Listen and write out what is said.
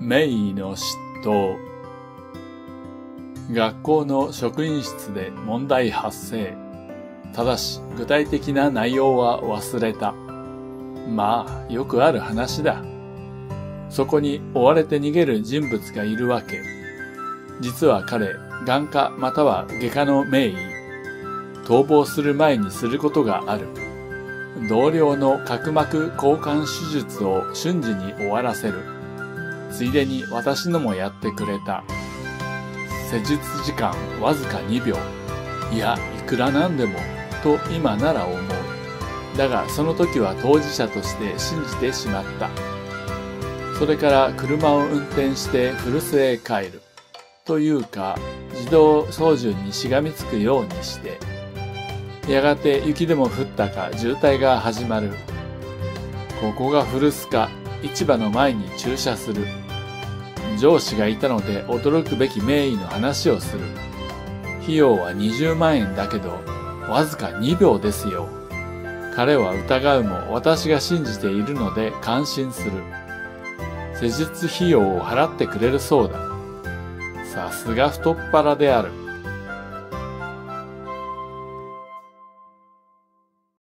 名医の嫉妬。学校の職員室で問題発生。ただし、具体的な内容は忘れた。まあ、よくある話だ。そこに追われて逃げる人物がいるわけ。実は彼、眼科または外科の名医。逃亡する前にすることがある。同僚の角膜交換手術を瞬時に終わらせる。ついでに私のもやってくれた。施術時間わずか2秒。いや、いくらなんでも、と今なら思う。だがその時は当事者として信じてしまった。それから車を運転して古巣へ帰る。というか、自動操縦にしがみつくようにして、やがて雪でも降ったか渋滞が始まる。ここが古巣か、市場の前に駐車する。上司がいたので驚くべき名医の話をする。費用は20万円だけど、わずか2秒ですよ。彼は疑うも私が信じているので感心する。施術費用を払ってくれるそうだ。さすが太っ腹である。